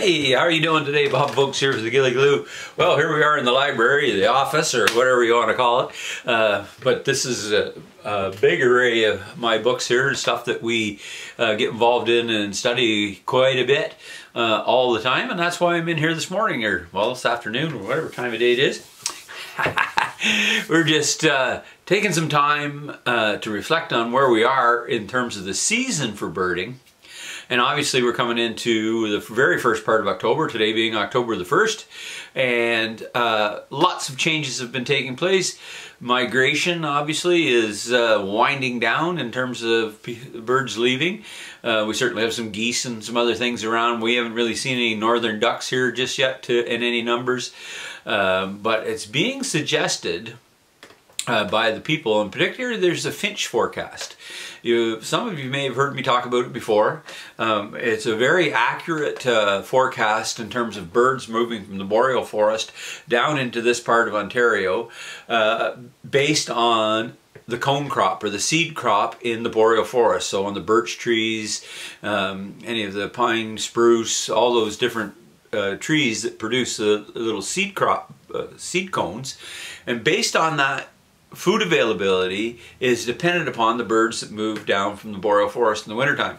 Hey, how are you doing today? Bob Folks here for the Gilligallou. Well, here we are in the library, the office, or whatever you want to call it. Uh, but this is a, a, big array of my books here, and stuff that we uh, get involved in and study quite a bit uh, all the time. And that's why I'm in here this morning, or well, this afternoon, or whatever time of day it is. We're just uh, taking some time uh, to reflect on where we are in terms of the season for birding and obviously we're coming into the very first part of October, today being October the 1st. And uh, lots of changes have been taking place. Migration obviously is uh, winding down in terms of birds leaving. Uh, we certainly have some geese and some other things around. We haven't really seen any northern ducks here just yet to, in any numbers. Um, but it's being suggested uh, by the people. In particular, there's a finch forecast. You, some of you may have heard me talk about it before. Um, it's a very accurate uh, forecast in terms of birds moving from the boreal forest down into this part of Ontario uh, based on the cone crop or the seed crop in the boreal forest. So on the birch trees, um, any of the pine, spruce, all those different uh, trees that produce the little seed crop, uh, seed cones. And based on that food availability is dependent upon the birds that move down from the boreal forest in the wintertime.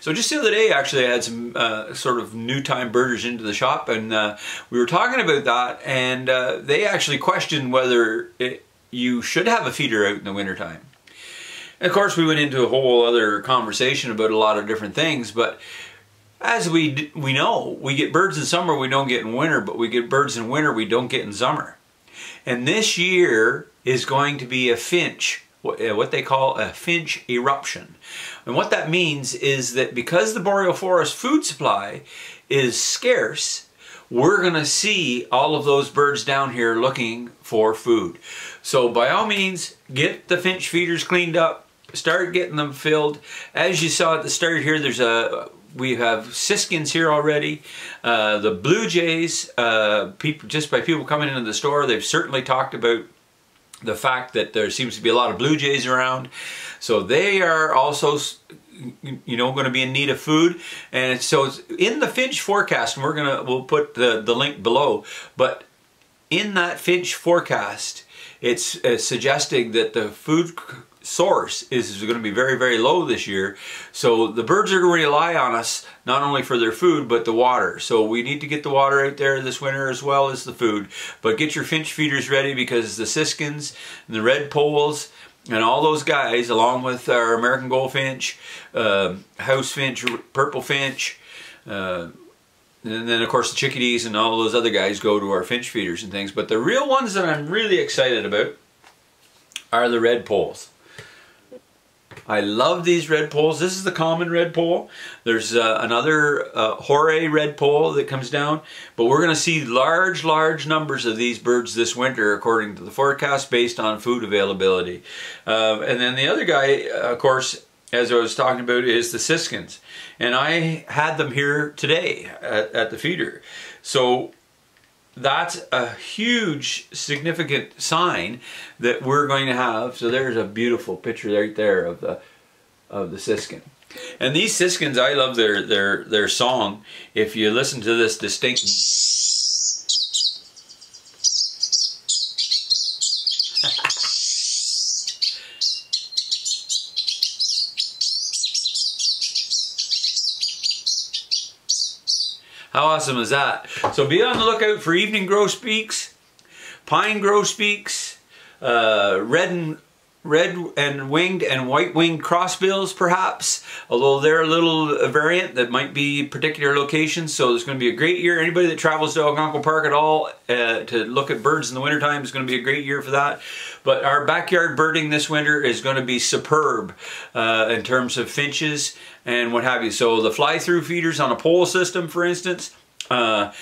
So just the other day, actually, I had some uh, sort of new time birders into the shop, and uh, we were talking about that, and uh, they actually questioned whether it, you should have a feeder out in the wintertime. Of course, we went into a whole other conversation about a lot of different things, but as we we know, we get birds in summer we don't get in winter, but we get birds in winter we don't get in summer. And this year is going to be a finch, uh, what they call a finch eruption. And what that means is that because the boreal forest food supply is scarce, we're going to see all of those birds down here looking for food. So by all means, get the finch feeders cleaned up, start getting them filled. As you saw at the start here, there's a we have siskins here already. Uh, the blue jays, uh, people, just by people coming into the store, they've certainly talked about the fact that there seems to be a lot of blue jays around. So they are also you know going to be in need of food and so it's in the finch forecast and we're going to we'll put the the link below but in that finch forecast it's uh, suggesting that the food source is going to be very, very low this year. So the birds are going to rely on us not only for their food, but the water. So we need to get the water out there this winter as well as the food. But get your finch feeders ready because the siskins and the redpolls and all those guys, along with our American goldfinch, uh, house finch, purple finch, uh, and then of course the chickadees and all those other guys go to our finch feeders and things. But the real ones that I'm really excited about are the redpolls. I love these redpolls. This is the common redpoll. There's uh, another uh, hoary redpoll that comes down, but we're going to see large, large numbers of these birds this winter according to the forecast based on food availability. Uh, and then the other guy, uh, of course, as I was talking about, is the siskins. And I had them here today at, at the feeder. So that's a huge significant sign that we're going to have so there's a beautiful picture right there of the of the siskin. And these siskins i love their their their song. If you listen to this distinct How awesome is that? So be on the lookout for evening grosbeaks, pine grosbeaks, uh, red and red and winged and white winged crossbills perhaps. Although they're a little variant that might be particular locations so it's going to be a great year. Anybody that travels to Algonquin Park at all uh, to look at birds in the wintertime is going to be a great year for that. But our backyard birding this winter is going to be superb uh, in terms of finches and what have you. So the fly through feeders on a pole system for instance uh,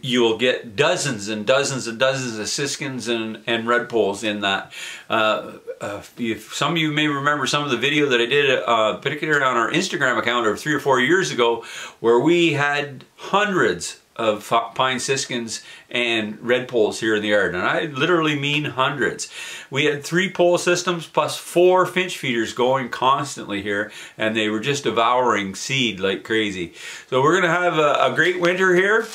you'll get dozens and dozens and dozens of siskins and, and redpolls in that. Uh, uh, if some of you may remember some of the video that I did, uh, particularly on our Instagram account of three or four years ago, where we had hundreds of pine siskins and redpolls here in the yard and I literally mean hundreds. We had three pole systems plus four finch feeders going constantly here and they were just devouring seed like crazy. So we're gonna have a, a great winter here.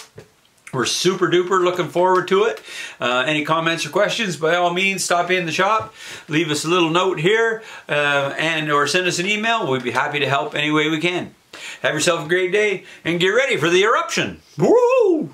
We're super duper looking forward to it. Uh, any comments or questions, by all means, stop in the shop, leave us a little note here, uh, and or send us an email. We'd be happy to help any way we can. Have yourself a great day and get ready for the eruption. Woo!